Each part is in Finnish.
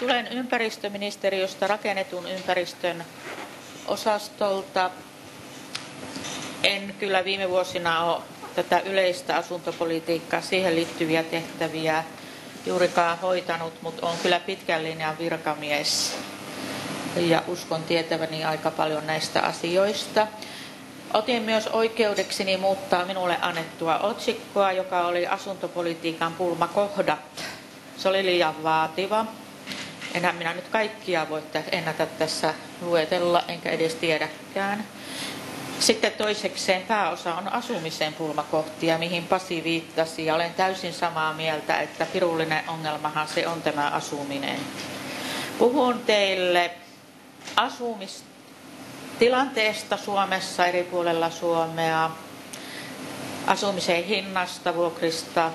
Tulen ympäristöministeriöstä rakennetun ympäristön osastolta. En kyllä viime vuosina ole tätä yleistä asuntopolitiikkaa, siihen liittyviä tehtäviä juurikaan hoitanut, mutta on kyllä pitkän linjan virkamies ja uskon tietäväni aika paljon näistä asioista. Otin myös oikeudekseni muuttaa minulle annettua otsikkoa, joka oli asuntopolitiikan pulmakohdat. Se oli liian vaativa. Enhän minä nyt kaikkia voi ennätä tässä luetella, enkä edes tiedäkään. Sitten toisekseen pääosa on asumisen pulmakohtia, mihin Pasi viittasi. Ja olen täysin samaa mieltä, että pirullinen ongelmahan se on tämä asuminen. Puhun teille asumistilanteesta Suomessa eri puolella Suomea, asumisen hinnasta, vuokrista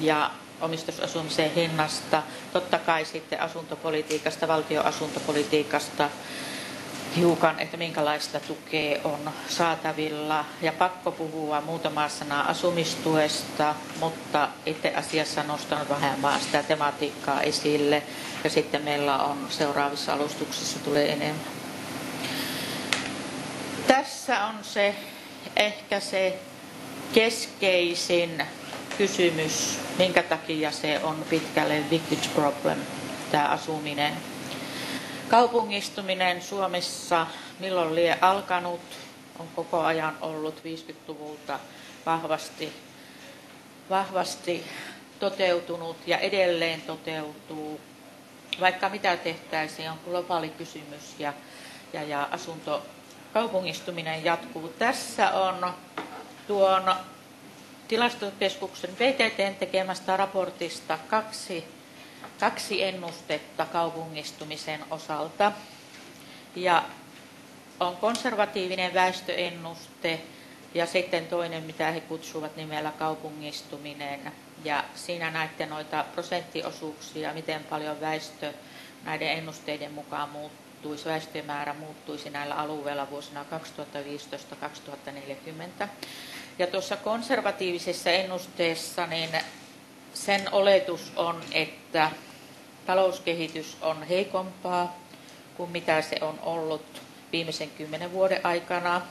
ja omistusasumisen hinnasta, totta kai sitten asuntopolitiikasta, valtion asuntopolitiikasta, hiukan, että minkälaista tukea on saatavilla. Ja pakko puhua muutama sana asumistuesta, mutta itse asiassa nostanut vähän vaan sitä tematiikkaa esille. Ja sitten meillä on seuraavissa alustuksissa tulee enemmän. Tässä on se ehkä se keskeisin kysymys, minkä takia se on pitkälle vintage problem, tämä asuminen. Kaupungistuminen Suomessa, milloin lie alkanut, on koko ajan ollut 50-luvulta vahvasti, vahvasti toteutunut ja edelleen toteutuu. Vaikka mitä tehtäisiin, on globaali kysymys ja, ja, ja asunto kaupungistuminen jatkuu. Tässä on tuon tilastokeskuksen VTTn tekemästä raportista kaksi, kaksi ennustetta kaupungistumisen osalta. Ja on konservatiivinen väestöennuste ja sitten toinen, mitä he kutsuvat nimellä kaupungistuminen. Ja siinä näette noita prosenttiosuuksia, miten paljon väestö näiden ennusteiden mukaan muuttuisi, väestömäärä muuttuisi näillä alueilla vuosina 2015-2040. Ja tuossa konservatiivisessa ennusteessa niin sen oletus on, että talouskehitys on heikompaa kuin mitä se on ollut viimeisen kymmenen vuoden aikana.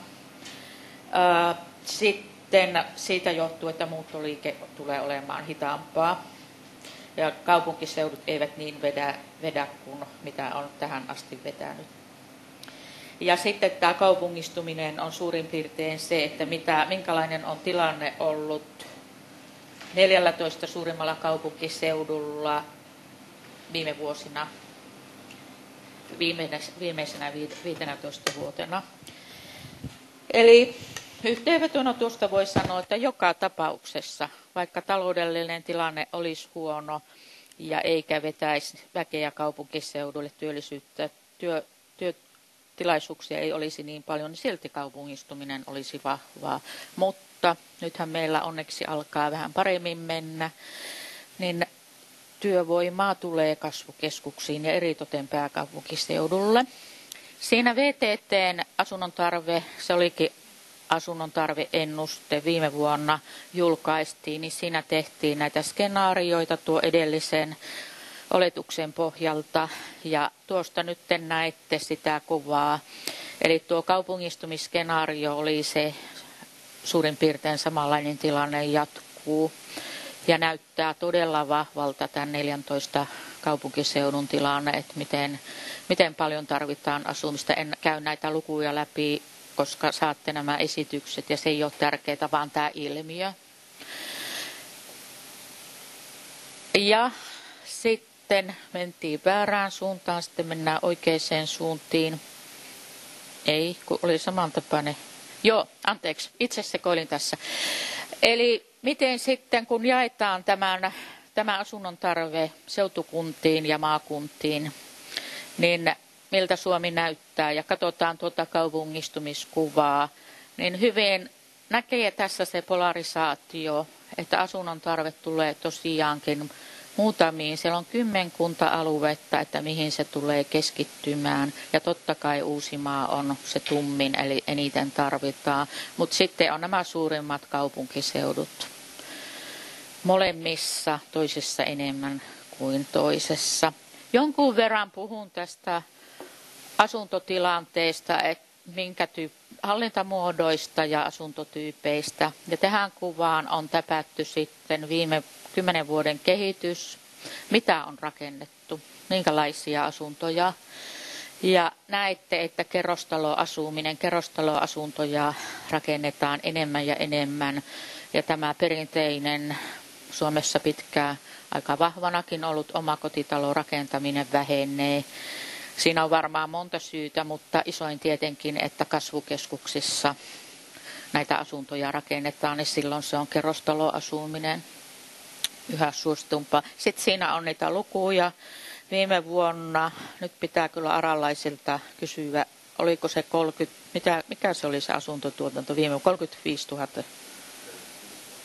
Sitten siitä johtuu, että muuttoliike tulee olemaan hitaampaa ja kaupunkiseudut eivät niin vedä, vedä kuin mitä on tähän asti vetänyt. Ja sitten tämä kaupungistuminen on suurin piirtein se, että mitä, minkälainen on tilanne ollut 14 suurimmalla kaupunkiseudulla viime vuosina, viimeisenä 15 vuotena. Eli yhteenvetona tuosta voi sanoa, että joka tapauksessa, vaikka taloudellinen tilanne olisi huono ja eikä vetäisi väkeä kaupunkiseudulle työllisyyttä, työ, tilaisuuksia ei olisi niin paljon, niin silti kaupungistuminen olisi vahvaa. Mutta nythän meillä onneksi alkaa vähän paremmin mennä, niin työvoimaa tulee kasvukeskuksiin ja eritoten pääkaupunkiseudulle. Siinä VTTn asunnon tarve, se olikin asunnon tarveennuste viime vuonna julkaistiin, niin siinä tehtiin näitä skenaarioita tuo edellisen oletuksen pohjalta. Ja tuosta nyt näette sitä kuvaa. Eli tuo kaupungistumiskenaario oli se suurin piirtein samanlainen tilanne jatkuu. Ja näyttää todella vahvalta tämän 14 kaupunkiseudun tilanne, että miten, miten paljon tarvitaan asumista. En käy näitä lukuja läpi, koska saatte nämä esitykset ja se ei ole tärkeää, vaan tämä ilmiö. Ja sitten sitten mentiin väärään suuntaan, sitten mennään oikeaan suuntiin. Ei, kun oli samantapainen. Joo, anteeksi, itse sekoilin tässä. Eli miten sitten, kun jaetaan tämän, tämä asunnon tarve seutukuntiin ja maakuntiin, niin miltä Suomi näyttää ja katsotaan tuota kaupungistumiskuvaa, niin hyvin näkee tässä se polarisaatio, että asunnon tarve tulee tosiaankin muutamiin. Siellä on kymmenkunta aluetta, että mihin se tulee keskittymään. Ja totta kai Uusimaa on se tummin, eli eniten tarvitaan. Mutta sitten on nämä suurimmat kaupunkiseudut. Molemmissa toisessa enemmän kuin toisessa. Jonkun verran puhun tästä asuntotilanteesta, että minkä tyyp- hallintamuodoista ja asuntotyypeistä. Ja tähän kuvaan on täpätty sitten viime kymmenen vuoden kehitys, mitä on rakennettu, minkälaisia asuntoja. Ja näette, että kerrostaloasuminen, kerrostaloasuntoja rakennetaan enemmän ja enemmän. Ja tämä perinteinen Suomessa pitkään aika vahvanakin ollut omakotitalorakentaminen vähenee. Siinä on varmaan monta syytä, mutta isoin tietenkin, että kasvukeskuksissa näitä asuntoja rakennetaan, niin silloin se on kerrostaloasuminen yhä suositumpaa. Sitten siinä on niitä lukuja. Viime vuonna, nyt pitää kyllä aralaisilta kysyä, oliko se 30, mitä, mikä se oli se asuntotuotanto viime vuonna, 35 000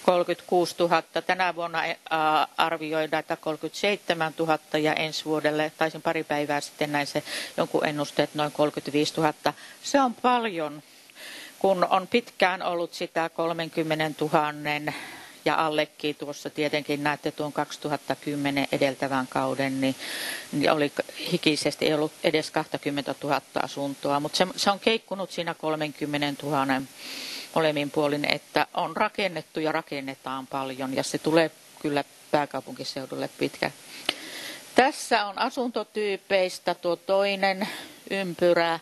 36 000. Tänä vuonna arvioidaan, että 37 000 ja ensi vuodelle, taisin pari päivää sitten näin se jonkun ennusteet, noin 35 000. Se on paljon, kun on pitkään ollut sitä 30 000 ja allekin tuossa tietenkin näette tuon 2010 edeltävän kauden, niin, niin oli hikisesti ei ollut edes 20 000 asuntoa, mutta se, se on keikkunut siinä 30 000 molemmin puolin, että on rakennettu ja rakennetaan paljon. Ja se tulee kyllä pääkaupunkiseudulle pitkä. Tässä on asuntotyypeistä tuo toinen ympyrä,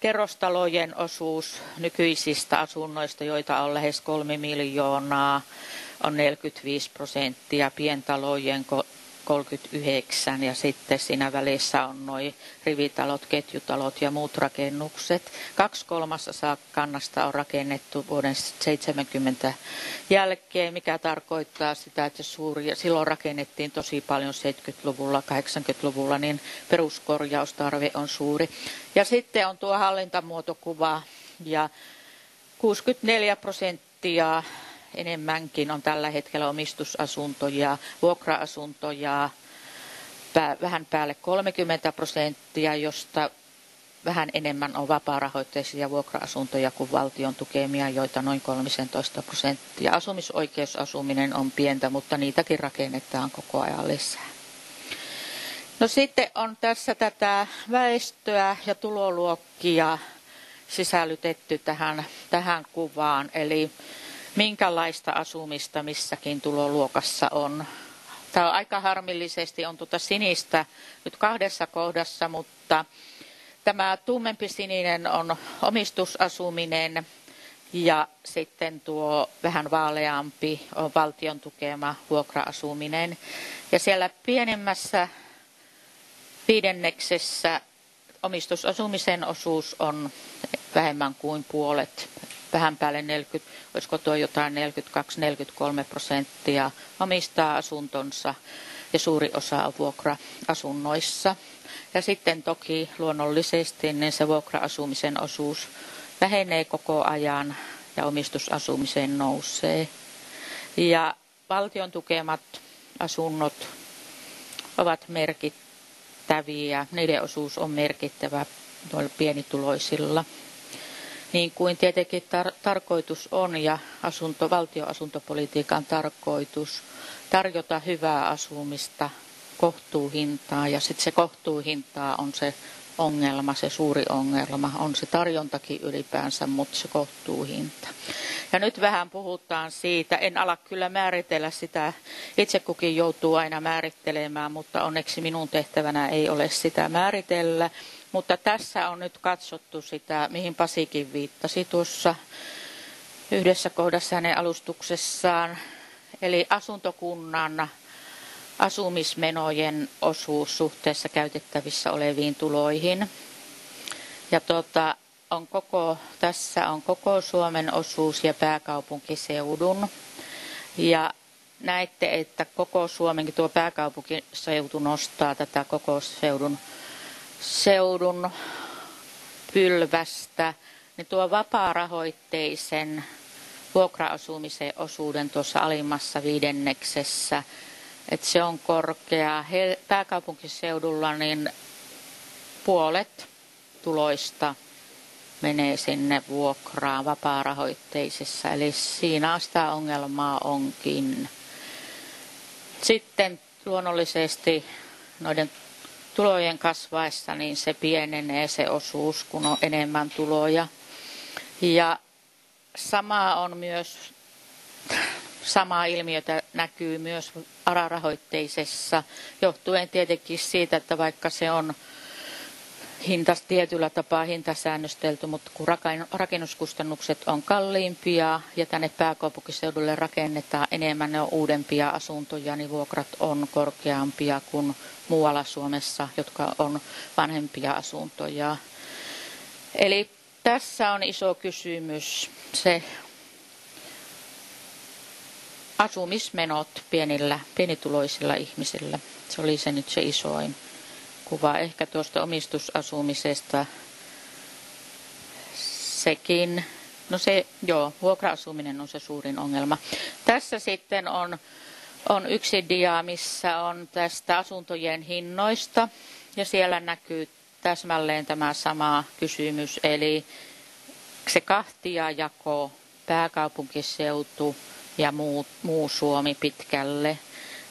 kerrostalojen osuus nykyisistä asunnoista, joita on lähes kolme miljoonaa, on 45 prosenttia, pientalojen 39 ja sitten siinä välissä on noin rivitalot, ketjutalot ja muut rakennukset. Kaksi kolmasosaa kannasta on rakennettu vuoden 70 jälkeen, mikä tarkoittaa sitä, että suuri, silloin rakennettiin tosi paljon 70-luvulla, 80-luvulla, niin peruskorjaustarve on suuri. Ja sitten on tuo hallintamuotokuva ja 64 prosenttia enemmänkin on tällä hetkellä omistusasuntoja, vuokra-asuntoja, vähän päälle 30 prosenttia, josta vähän enemmän on vapaarahoitteisia vuokra-asuntoja kuin valtion tukemia, joita noin 13 prosenttia. Asumisoikeusasuminen on pientä, mutta niitäkin rakennetaan koko ajan lisää. No sitten on tässä tätä väestöä ja tuloluokkia sisällytetty tähän, tähän kuvaan. Eli minkälaista asumista missäkin tuloluokassa on. Tämä on aika harmillisesti on tuota sinistä nyt kahdessa kohdassa, mutta tämä tummempi sininen on omistusasuminen ja sitten tuo vähän vaaleampi on valtion tukema vuokra-asuminen. Ja siellä pienemmässä viidenneksessä omistusasumisen osuus on vähemmän kuin puolet vähän päälle 40, olisiko tuo jotain 42-43 prosenttia omistaa asuntonsa ja suuri osa on vuokra-asunnoissa. Ja sitten toki luonnollisesti niin se vuokra-asumisen osuus vähenee koko ajan ja omistusasumiseen nousee. Ja valtion tukemat asunnot ovat merkittäviä, niiden osuus on merkittävä pienituloisilla niin kuin tietenkin tar- tarkoitus on ja asunto, valtioasuntopolitiikan tarkoitus tarjota hyvää asumista kohtuuhintaa ja sitten se kohtuuhintaa on se ongelma, se suuri ongelma, on se tarjontakin ylipäänsä, mutta se kohtuuhinta. Ja nyt vähän puhutaan siitä, en ala kyllä määritellä sitä, itse kukin joutuu aina määrittelemään, mutta onneksi minun tehtävänä ei ole sitä määritellä. Mutta tässä on nyt katsottu sitä, mihin Pasikin viittasi tuossa yhdessä kohdassa hänen alustuksessaan, eli asuntokunnan asumismenojen osuus suhteessa käytettävissä oleviin tuloihin. Ja tuota, on koko, tässä on koko Suomen osuus ja pääkaupunkiseudun. Ja näette, että koko Suomenkin tuo pääkaupunkiseutu nostaa tätä koko seudun seudun pylvästä, niin tuo vapaarahoitteisen vuokra-asumisen osuuden tuossa alimmassa viidenneksessä, että se on korkea. Pääkaupunkiseudulla niin puolet tuloista menee sinne vuokraan vapaarahoitteisessa, eli siinä sitä ongelmaa onkin. Sitten luonnollisesti noiden tulojen kasvaessa niin se pienenee se osuus, kun on enemmän tuloja. Ja sama on myös, samaa ilmiötä näkyy myös ararahoitteisessa, johtuen tietenkin siitä, että vaikka se on hinta tietyllä tapaa hintasäännöstelty, mutta kun rakennuskustannukset on kalliimpia ja tänne pääkaupunkiseudulle rakennetaan enemmän, ne on uudempia asuntoja, niin vuokrat on korkeampia kuin muualla Suomessa, jotka on vanhempia asuntoja. Eli tässä on iso kysymys se asumismenot pienillä, pienituloisilla ihmisillä. Se oli se nyt se isoin kuva. Ehkä tuosta omistusasumisesta sekin. No se, joo, vuokra-asuminen on se suurin ongelma. Tässä sitten on, on yksi dia, missä on tästä asuntojen hinnoista. Ja siellä näkyy täsmälleen tämä sama kysymys, eli se kahtia jako pääkaupunkiseutu ja muu, muu Suomi pitkälle.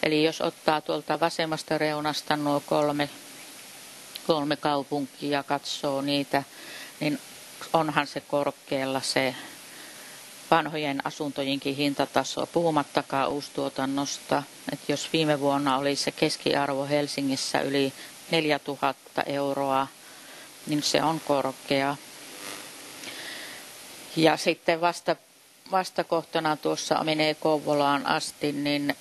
Eli jos ottaa tuolta vasemmasta reunasta nuo kolme, kolme kaupunkia ja katsoo niitä, niin onhan se korkealla se vanhojen asuntojenkin hintataso, puhumattakaan uustuotannosta. että jos viime vuonna oli se keskiarvo Helsingissä yli 4000 euroa, niin se on korkea. Ja sitten vasta, vastakohtana tuossa menee Kouvolaan asti, niin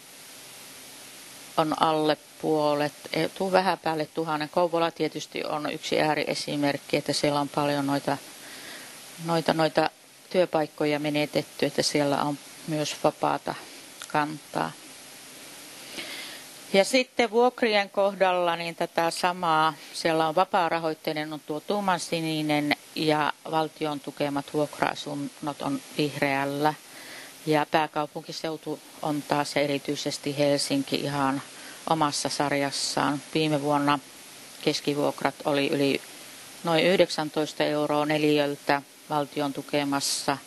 on alle puolet, tuu vähän päälle tuhannen. Kouvola tietysti on yksi ääriesimerkki, että siellä on paljon noita, noita, noita työpaikkoja menetetty, että siellä on myös vapaata kantaa. Ja sitten vuokrien kohdalla niin tätä samaa, siellä on vapaa-rahoitteinen on tuo sininen ja valtion tukemat vuokra-asunnot on vihreällä. Ja pääkaupunkiseutu on taas erityisesti Helsinki ihan omassa sarjassaan. Viime vuonna keskivuokrat oli yli noin 19 euroa neliöltä valtion tukemassa,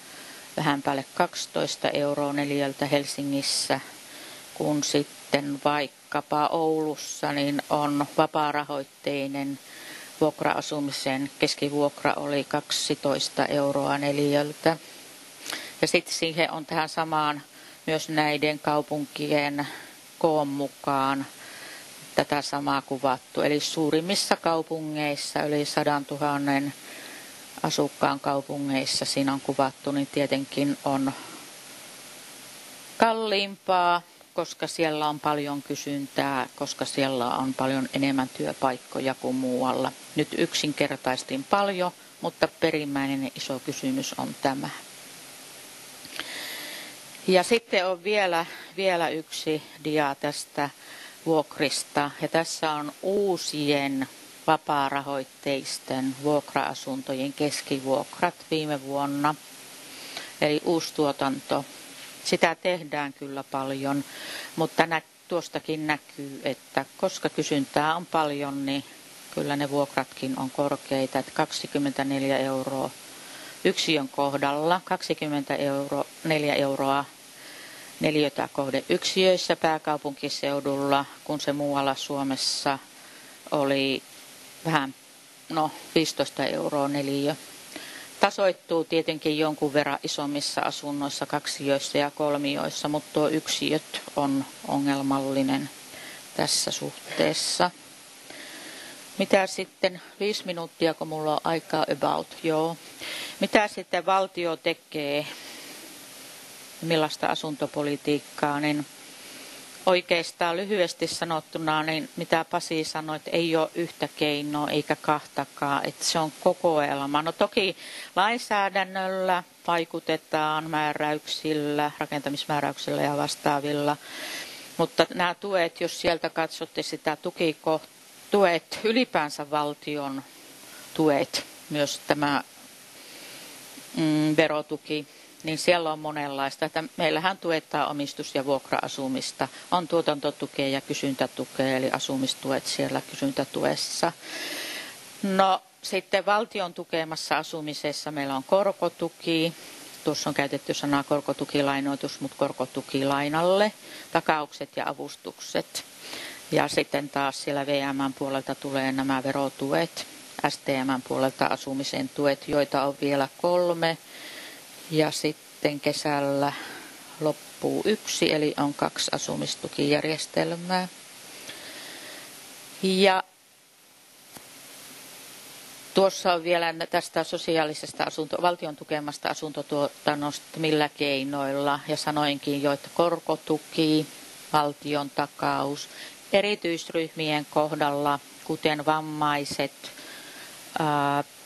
vähän päälle 12 euroa neliöltä Helsingissä, kun sitten vaikkapa Oulussa niin on vapaarahoitteinen vuokra-asumisen keskivuokra oli 12 euroa neliöltä. Ja sitten siihen on tähän samaan myös näiden kaupunkien koon mukaan tätä samaa kuvattu. Eli suurimmissa kaupungeissa, yli 100 000 asukkaan kaupungeissa siinä on kuvattu, niin tietenkin on kalliimpaa, koska siellä on paljon kysyntää, koska siellä on paljon enemmän työpaikkoja kuin muualla. Nyt yksinkertaistin paljon, mutta perimmäinen iso kysymys on tämä. Ja sitten on vielä, vielä yksi dia tästä vuokrista. Ja tässä on uusien vapaarahoitteisten vuokra-asuntojen keskivuokrat viime vuonna. Eli uustuotanto. Sitä tehdään kyllä paljon, mutta nä- tuostakin näkyy, että koska kysyntää on paljon, niin kyllä ne vuokratkin on korkeita. Että 24 euroa yksiön kohdalla, 24 euroa neliötä kohde yksiöissä pääkaupunkiseudulla, kun se muualla Suomessa oli vähän no 15 euroa neliö. Tasoittuu tietenkin jonkun verran isommissa asunnoissa, kaksijoissa ja kolmioissa, mutta tuo yksiöt on ongelmallinen tässä suhteessa. Mitä sitten, viisi minuuttia kun mulla on aikaa about, joo. Mitä sitten valtio tekee, millaista asuntopolitiikkaa, niin oikeastaan lyhyesti sanottuna, niin mitä Pasi sanoi, että ei ole yhtä keinoa eikä kahtakaan, että se on kokoelma. No toki lainsäädännöllä vaikutetaan määräyksillä, rakentamismääräyksillä ja vastaavilla, mutta nämä tuet, jos sieltä katsotte sitä tuet, ylipäänsä valtion tuet, myös tämä mm, verotuki, niin siellä on monenlaista. Että meillähän tuetaan omistus- ja vuokra-asumista. On tuotantotukea ja kysyntätukea, eli asumistuet siellä kysyntätuessa. No sitten valtion tukemassa asumisessa meillä on korkotuki. Tuossa on käytetty sanaa korkotukilainoitus, mutta korkotukilainalle, takaukset ja avustukset. Ja sitten taas siellä VM puolelta tulee nämä verotuet, STM puolelta asumisen tuet, joita on vielä kolme. Ja sitten kesällä loppuu yksi, eli on kaksi asumistukijärjestelmää. Ja Tuossa on vielä tästä sosiaalisesta asunto, valtion tukemasta asuntotuotannosta, millä keinoilla. Ja sanoinkin jo, että korkotuki, valtion takaus, erityisryhmien kohdalla, kuten vammaiset,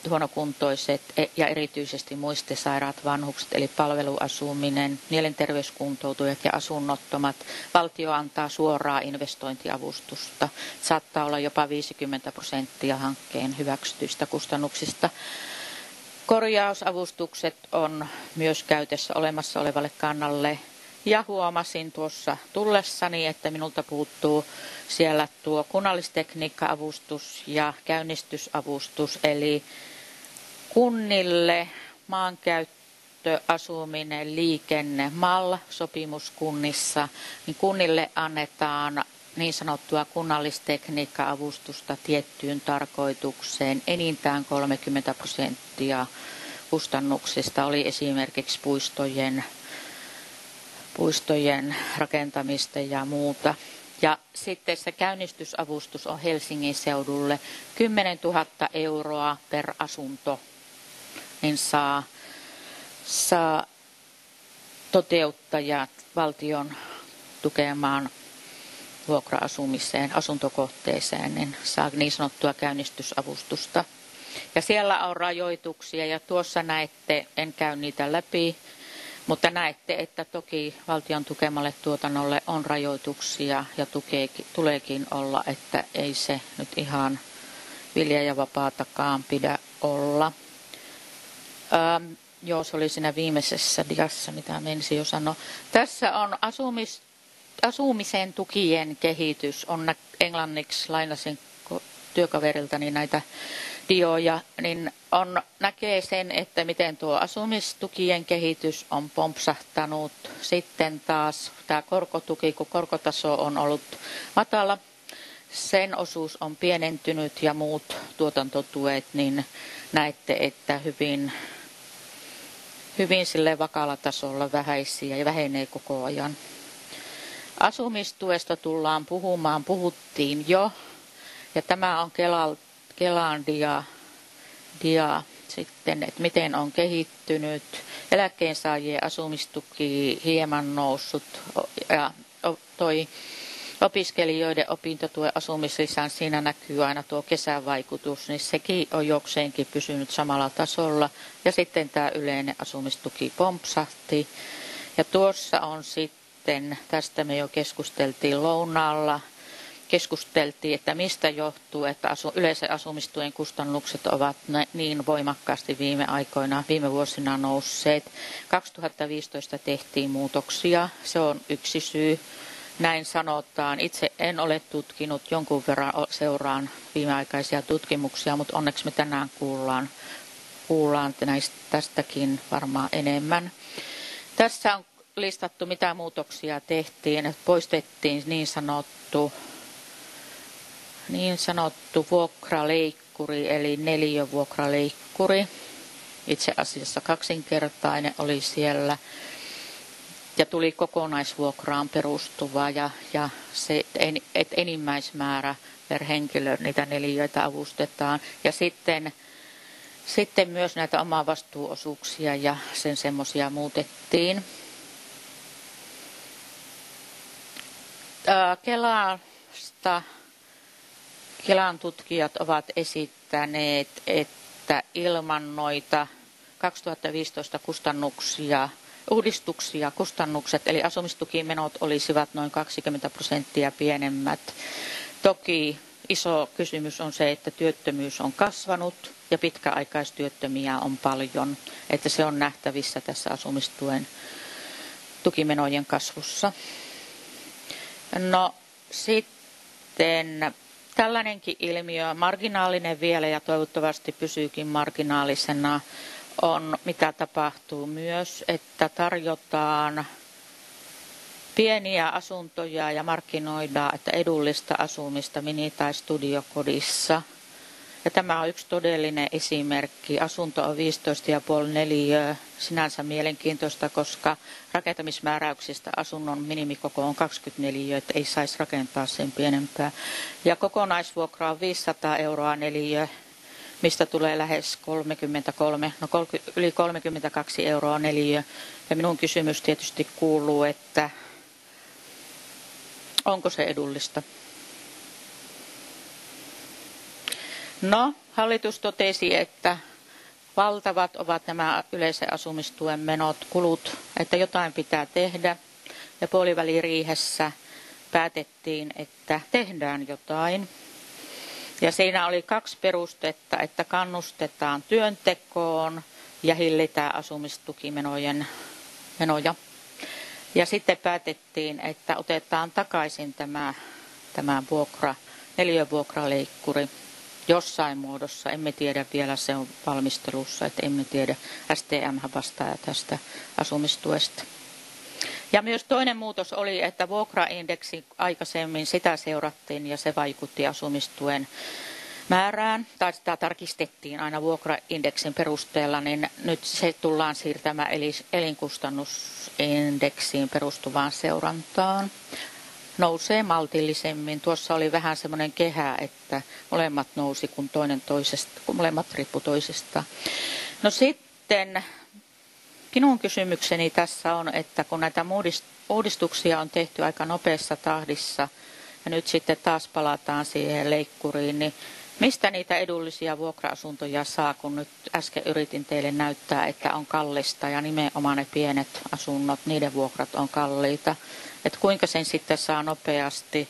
huonokuntoiset e- ja erityisesti muistisairaat vanhukset, eli palveluasuminen, mielenterveyskuntoutujat ja asunnottomat. Valtio antaa suoraa investointiavustusta. Saattaa olla jopa 50 prosenttia hankkeen hyväksytyistä kustannuksista. Korjausavustukset on myös käytössä olemassa olevalle kannalle ja huomasin tuossa tullessani, että minulta puuttuu siellä tuo kunnallistekniikka-avustus ja käynnistysavustus, eli kunnille maankäyttö, asuminen, liikenne, MAL sopimuskunnissa, niin kunnille annetaan niin sanottua kunnallistekniikka-avustusta tiettyyn tarkoitukseen. Enintään 30 prosenttia kustannuksista oli esimerkiksi puistojen, puistojen rakentamista ja muuta. Ja sitten se käynnistysavustus on Helsingin seudulle. 10 000 euroa per asunto niin saa, saa toteuttajat valtion tukemaan vuokra-asumiseen, asuntokohteeseen, niin saa niin sanottua käynnistysavustusta. Ja siellä on rajoituksia ja tuossa näette, en käy niitä läpi, mutta näette, että toki valtion tukemalle tuotannolle on rajoituksia ja tukeekin, tuleekin olla, että ei se nyt ihan vilja ja vapaatakaan pidä olla. Ähm, joo, se oli siinä viimeisessä diassa, mitä menisi jo sanoa. Tässä on asumis, asumisen tukien kehitys. On englanniksi lainasin työkaveriltani näitä dioja, niin on, näkee sen, että miten tuo asumistukien kehitys on pompsahtanut. Sitten taas tämä korkotuki, kun korkotaso on ollut matala, sen osuus on pienentynyt ja muut tuotantotuet, niin näette, että hyvin hyvin sille vakalla tasolla vähäisiä ja vähenee koko ajan. Asumistuesta tullaan puhumaan, puhuttiin jo, ja tämä on Kelan, Kelan dia, dia sitten, että miten on kehittynyt. Eläkkeensaajien asumistuki hieman noussut ja toi opiskelijoiden opintotuen asumislisän, siinä näkyy aina tuo kesävaikutus, niin sekin on jokseenkin pysynyt samalla tasolla. Ja sitten tämä yleinen asumistuki pompsahti. Ja tuossa on sitten, tästä me jo keskusteltiin lounaalla, keskusteltiin, että mistä johtuu, että asu, yleisen asumistuen kustannukset ovat niin voimakkaasti viime aikoina, viime vuosina nousseet. 2015 tehtiin muutoksia, se on yksi syy näin sanotaan. Itse en ole tutkinut, jonkun verran seuraan viimeaikaisia tutkimuksia, mutta onneksi me tänään kuullaan, kuullaan näistä, tästäkin varmaan enemmän. Tässä on listattu, mitä muutoksia tehtiin. Poistettiin niin sanottu, niin sanottu vuokraleikkuri, eli neliövuokraleikkuri. Itse asiassa kaksinkertainen oli siellä ja tuli kokonaisvuokraan perustuva ja, ja se, että enimmäismäärä per henkilö niitä neliöitä avustetaan. Ja sitten, sitten myös näitä omavastuuosuuksia ja sen semmoisia muutettiin. Kelasta Kelan tutkijat ovat esittäneet, että ilman noita 2015 kustannuksia – uudistuksia, kustannukset, eli asumistukimenot olisivat noin 20 prosenttia pienemmät. Toki iso kysymys on se, että työttömyys on kasvanut ja pitkäaikaistyöttömiä on paljon, että se on nähtävissä tässä asumistuen tukimenojen kasvussa. No sitten tällainenkin ilmiö, marginaalinen vielä ja toivottavasti pysyykin marginaalisena, on, mitä tapahtuu myös, että tarjotaan pieniä asuntoja ja markkinoidaan, että edullista asumista mini- tai studiokodissa. Ja tämä on yksi todellinen esimerkki. Asunto on 15,5 neliöä. Sinänsä mielenkiintoista, koska rakentamismääräyksistä asunnon minimikoko on 24, että ei saisi rakentaa sen pienempää. Ja kokonaisvuokra on 500 euroa neliö mistä tulee lähes 33, no 30, yli 32 euroa neliö. Ja minun kysymys tietysti kuuluu, että onko se edullista? No, hallitus totesi, että valtavat ovat nämä yleisen asumistuen menot, kulut, että jotain pitää tehdä. Ja puoliväliriihessä päätettiin, että tehdään jotain. Ja siinä oli kaksi perustetta, että kannustetaan työntekoon ja hillitään asumistukimenojen menoja. Ja sitten päätettiin, että otetaan takaisin tämä, tämä vuokra, neliövuokraleikkuri jossain muodossa. Emme tiedä vielä, se on valmistelussa, että emme tiedä. STM vastaa tästä asumistuesta. Ja myös toinen muutos oli, että vuokraindeksi aikaisemmin sitä seurattiin ja se vaikutti asumistuen määrään, tai sitä tarkistettiin aina vuokraindeksin perusteella, niin nyt se tullaan siirtämään elinkustannusindeksiin perustuvaan seurantaan. Nousee maltillisemmin. Tuossa oli vähän semmoinen kehä, että molemmat nousi, kun toinen toisesta, kun molemmat riippu toisesta. No sitten minun kysymykseni tässä on, että kun näitä uudistuksia on tehty aika nopeassa tahdissa ja nyt sitten taas palataan siihen leikkuriin, niin Mistä niitä edullisia vuokra-asuntoja saa, kun nyt äsken yritin teille näyttää, että on kallista ja nimenomaan ne pienet asunnot, niiden vuokrat on kalliita. Että kuinka sen sitten saa nopeasti,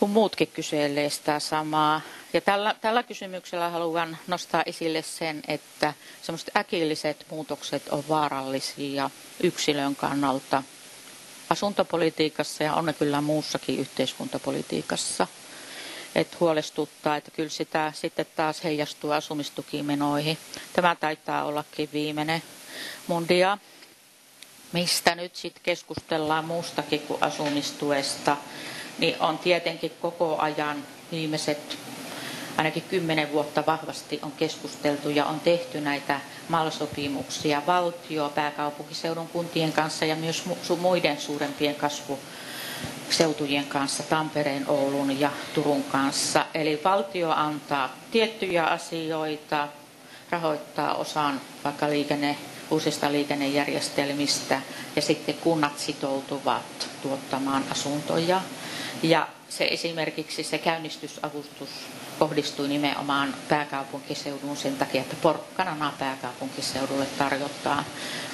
kun muutkin kyselee sitä samaa. Ja tällä, tällä kysymyksellä haluan nostaa esille sen, että semmoiset äkilliset muutokset on vaarallisia yksilön kannalta asuntopolitiikassa ja on ne kyllä muussakin yhteiskuntapolitiikassa että huolestuttaa, että kyllä sitä sitten taas heijastuu asumistukimenoihin. Tämä taitaa ollakin viimeinen mundia, mistä nyt sitten keskustellaan muustakin kuin asumistuesta, niin on tietenkin koko ajan viimeiset ainakin kymmenen vuotta vahvasti on keskusteltu ja on tehty näitä malsopimuksia valtio, pääkaupunkiseudun kuntien kanssa ja myös muiden suurempien kasvu seutujen kanssa, Tampereen, Oulun ja Turun kanssa. Eli valtio antaa tiettyjä asioita, rahoittaa osan vaikka liikenne, uusista liikennejärjestelmistä ja sitten kunnat sitoutuvat tuottamaan asuntoja. Ja se esimerkiksi se käynnistysavustus kohdistui nimenomaan pääkaupunkiseuduun sen takia, että porkkanana pääkaupunkiseudulle tarjotaan.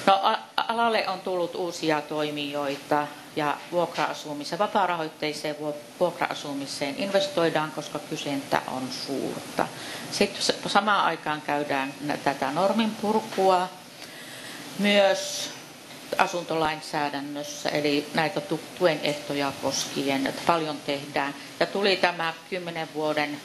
No, alalle on tullut uusia toimijoita ja vuokra-asumiseen, vapaa-rahoitteiseen vuokra-asumiseen investoidaan, koska kysyntä on suurta. Sitten samaan aikaan käydään tätä normin purkua myös asuntolainsäädännössä, eli näitä tuen ehtoja koskien, että paljon tehdään. Ja tuli tämä 10 vuoden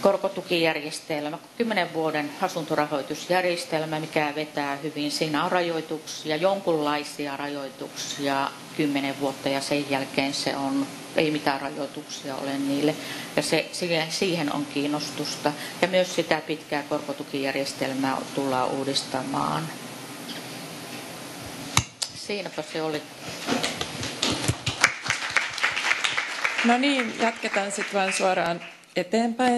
korkotukijärjestelmä, 10 vuoden asuntorahoitusjärjestelmä, mikä vetää hyvin. Siinä on rajoituksia, jonkunlaisia rajoituksia 10 vuotta ja sen jälkeen se on, ei mitään rajoituksia ole niille. Ja se, siihen on kiinnostusta. Ja myös sitä pitkää korkotukijärjestelmää tullaan uudistamaan. Siinäpä se oli. No niin, jatketaan sitten vain suoraan eteenpäin.